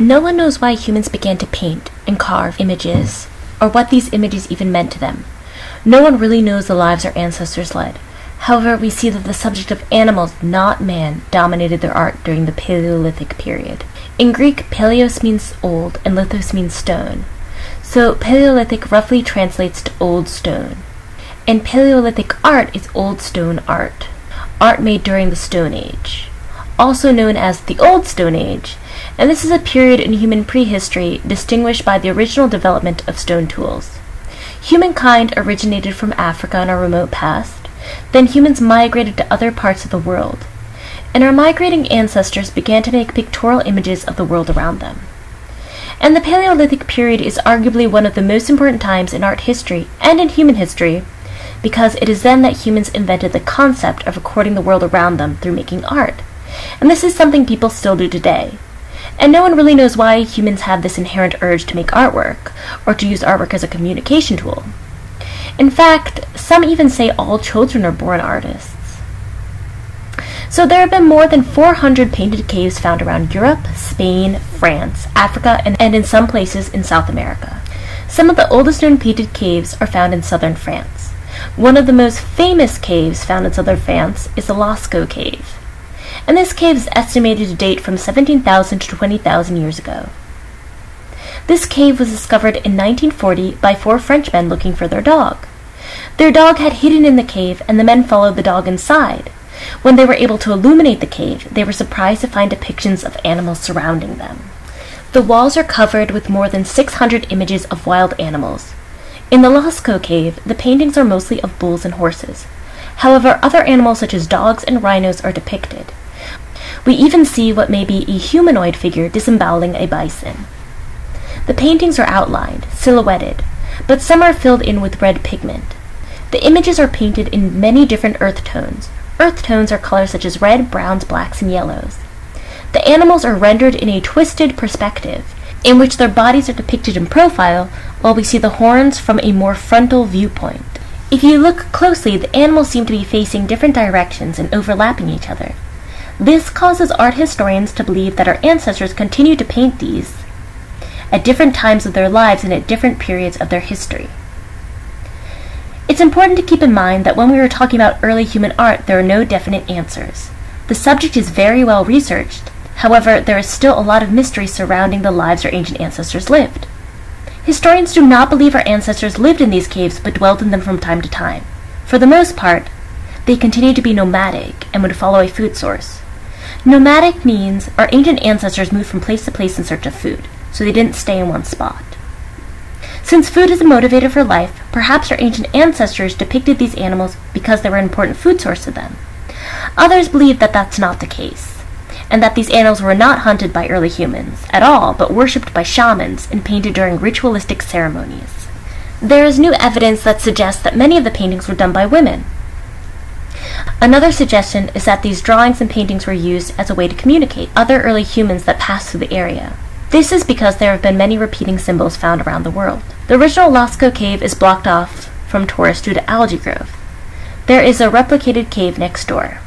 No one knows why humans began to paint and carve images, or what these images even meant to them. No one really knows the lives our ancestors led. However, we see that the subject of animals, not man, dominated their art during the Paleolithic period. In Greek, paleos means old and lithos means stone. So Paleolithic roughly translates to old stone. And Paleolithic art is old stone art, art made during the Stone Age, also known as the Old Stone Age, and this is a period in human prehistory distinguished by the original development of stone tools. Humankind originated from Africa in our remote past, then humans migrated to other parts of the world, and our migrating ancestors began to make pictorial images of the world around them. And the Paleolithic period is arguably one of the most important times in art history and in human history because it is then that humans invented the concept of recording the world around them through making art. And this is something people still do today. And no one really knows why humans have this inherent urge to make artwork, or to use artwork as a communication tool. In fact, some even say all children are born artists. So there have been more than 400 painted caves found around Europe, Spain, France, Africa, and, and in some places in South America. Some of the oldest known painted caves are found in southern France. One of the most famous caves found in southern France is the Lascaux Cave and this cave is estimated to date from 17,000 to 20,000 years ago. This cave was discovered in 1940 by four Frenchmen looking for their dog. Their dog had hidden in the cave, and the men followed the dog inside. When they were able to illuminate the cave, they were surprised to find depictions of animals surrounding them. The walls are covered with more than 600 images of wild animals. In the Lascaux cave, the paintings are mostly of bulls and horses. However, other animals such as dogs and rhinos are depicted. We even see what may be a humanoid figure disemboweling a bison. The paintings are outlined, silhouetted, but some are filled in with red pigment. The images are painted in many different earth tones. Earth tones are colors such as red, browns, blacks, and yellows. The animals are rendered in a twisted perspective, in which their bodies are depicted in profile, while we see the horns from a more frontal viewpoint. If you look closely, the animals seem to be facing different directions and overlapping each other. This causes art historians to believe that our ancestors continued to paint these at different times of their lives and at different periods of their history. It's important to keep in mind that when we are talking about early human art, there are no definite answers. The subject is very well researched. However, there is still a lot of mystery surrounding the lives our ancient ancestors lived. Historians do not believe our ancestors lived in these caves but dwelt in them from time to time. For the most part, they continued to be nomadic and would follow a food source. Nomadic means our ancient ancestors moved from place to place in search of food, so they didn't stay in one spot. Since food is a motivator for life, perhaps our ancient ancestors depicted these animals because they were an important food source to them. Others believe that that's not the case, and that these animals were not hunted by early humans at all, but worshipped by shamans and painted during ritualistic ceremonies. There is new evidence that suggests that many of the paintings were done by women, Another suggestion is that these drawings and paintings were used as a way to communicate other early humans that passed through the area. This is because there have been many repeating symbols found around the world. The original Lascaux cave is blocked off from tourists due to algae growth. There is a replicated cave next door.